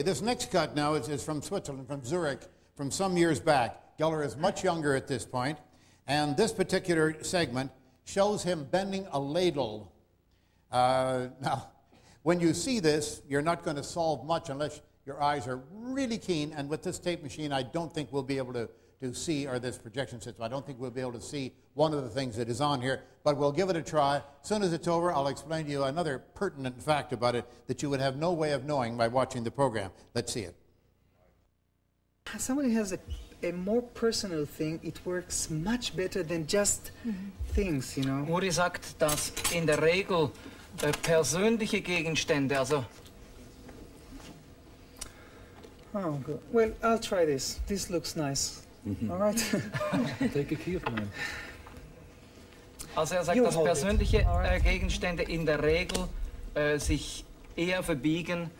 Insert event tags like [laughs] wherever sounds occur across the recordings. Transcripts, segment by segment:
This next cut now is, is from Switzerland, from Zurich, from some years back. Geller is much younger at this point, and this particular segment shows him bending a ladle. Uh, now, when you see this, you're not going to solve much unless your eyes are really keen, and with this tape machine, I don't think we'll be able to, to see, or this projection system, I don't think we'll be able to see one of the things that is on here, but we'll give it a try. As soon as it's over, I'll explain to you another pertinent fact about it that you would have no way of knowing by watching the program. Let's see it. Somebody has a, a more personal thing, it works much better than just things, you know. Uri sagt, dass in der Regel äh, persönliche Gegenstände, also Oh, good. Well, I'll try this. This looks nice. All right. [laughs] Take a key from him. Also er sagt, You dass persönliche Alright. äh, Gegenstände in der Regel äh, sich eher verbiegen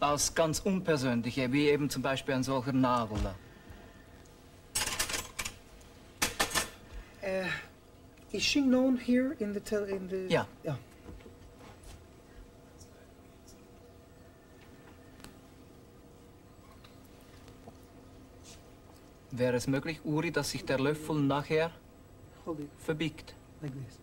als ganz unpersönliche, wie eben zum Beispiel ein solcher Nagel. uh, is she known here in the tel- in the? Ja. Yeah. Wäre es möglich, Uri, dass sich der Löffel nachher verbiegt? like this.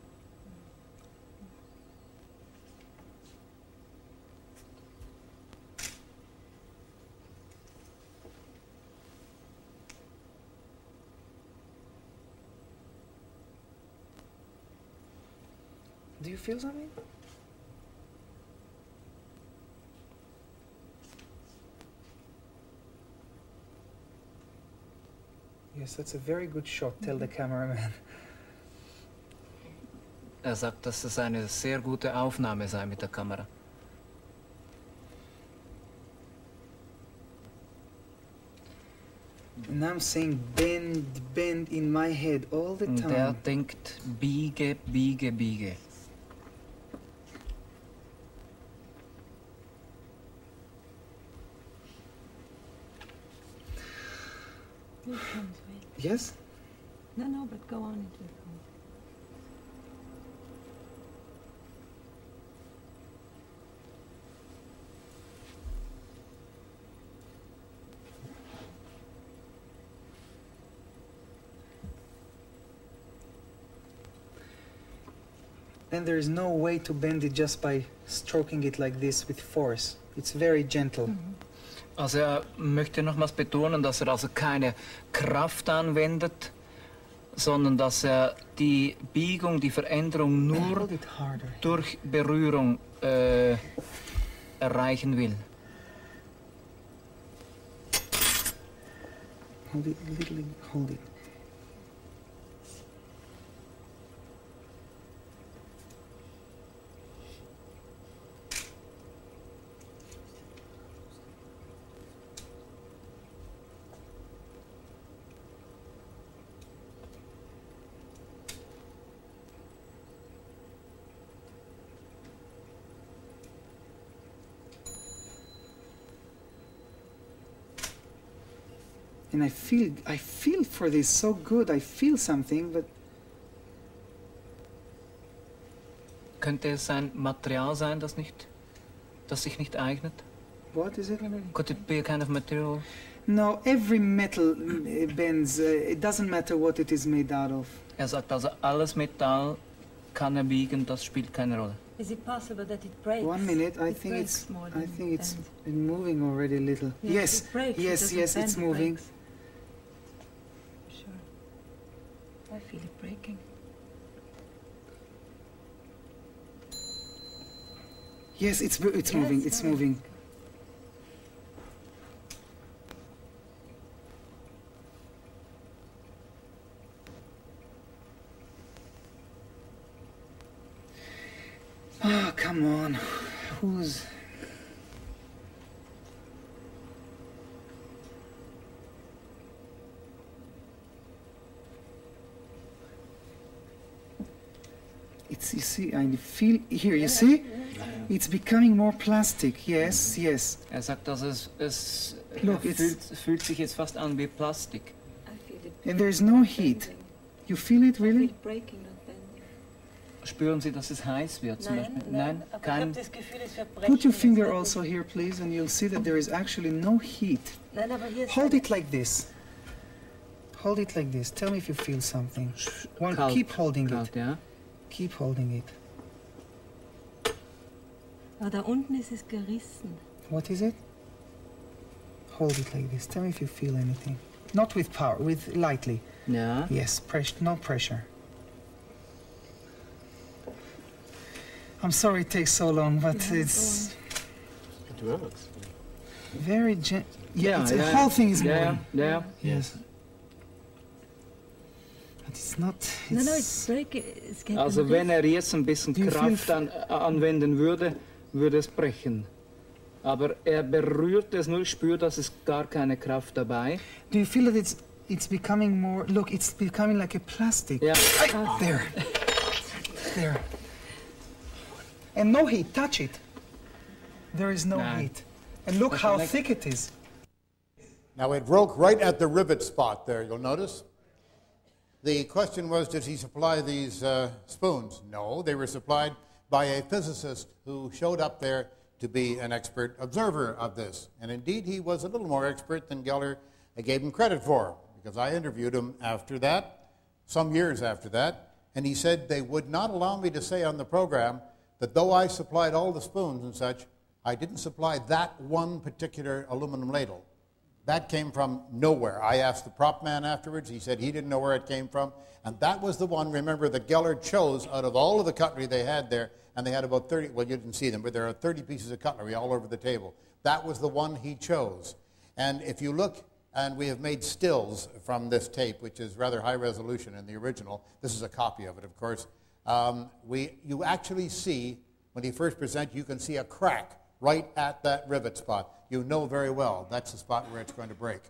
Do you feel something? Yes, that's a very good shot, tell the cameraman. Er sagt, dass es eine sehr gute Aufnahme sei mit der Kamera. And I'm saying bend, bend in my head all the Und er time. denkt, biege, biege, biege. It comes, wait. Yes? No, no, but go on. It will come. And there is no way to bend it just by stroking it like this with force. It's very gentle. Mm-hmm. Also er möchte nochmals betonen, dass er also keine Kraft anwendet, sondern dass er die Biegung, die Veränderung nur durch Berührung äh, erreichen will. Hold it, little, hold it. And I feel, I feel for this so good. I feel something, but Könnte es ein Material sein, das, nicht, das sich nicht eignet? what is it? Could it be a kind of material? No, every metal mm, bends. Uh, it doesn't matter what it is made out of. Er sagt also, alles Metall kann er biegen, das spielt keine Rolle. Is it possible that it breaks? One minute, I It think it's, I think it's moving already a little. Yes, it breaks. yes, doesn't yes, it's moving. breaks. I feel it breaking. Yes, it's it's Yes, moving. It's very moving. Oh, come on. Who's It's you see, I feel here. You see, it's becoming more plastic. Yes, yes. Er sagt also, es, es Look, it's- fühlt, fühlt sich jetzt fast an wie Plastik. I feel it. And there's no heat. bending. You feel it I really? feel breaking, not bending. Spüren Sie, dass es heiß wird? Zum Nein, Beispiel? nein, aber ich habe kein. das Gefühl, es verbrechen. Put your finger also here, please, and you'll see that there is actually no heat. Nein, aber hier ist Hold it like this. Hold it like this. Tell me if you feel something. One, Kalt. keep holding Kalt, it. ja. Keep holding it. Aber da unten ist es gerissen. What is it? Hold it like this. Tell me if you feel anything. Not with power, with lightly. Ja. Yes, pressure, no pressure. I'm sorry it takes so long, but it's It works. very gen- yeah, Ja, it's, ja, the ja. whole thing is Ja, moving. ja, ja. Yes. But it's not. No, no, it's- it's break. Es geht Also wenn er jetzt ein bisschen Do you feel Kraft an, anwenden würde, würde es brechen. Aber er berührt es nur, ich spüre, dass es gar keine Kraft dabei. Do you feel that it's it's becoming more? Look, it's becoming like a plastic. Ja, Ay, there, there. And no heat. Touch it. There is no Nah. heat. And look how like- thick it is. Now it broke right at the rivet spot there, you'll notice. The question was Did he supply these uh, spoons? No, they were supplied by a physicist who showed up there to be an expert observer of this. And indeed, he was a little more expert than Geller gave him credit for, because I interviewed him after that, some years after that, and he said they would not allow me to say on the program that though I supplied all the spoons and such, I didn't supply that one particular aluminum ladle. That came from nowhere. I asked the prop man afterwards. He said he didn't know where it came from. And that was the one, remember, that Geller chose out of all of the cutlery they had there. And they had about 30, well, you didn't see them, but there are 30 pieces of cutlery all over the table. That was the one he chose. And if you look, and we have made stills from this tape, which is rather high resolution in the original. This is a copy of it, of course. Um, we, you actually see, when he first presents, you can see a crack right at that rivet spot. You know very well that's the spot where it's going to break.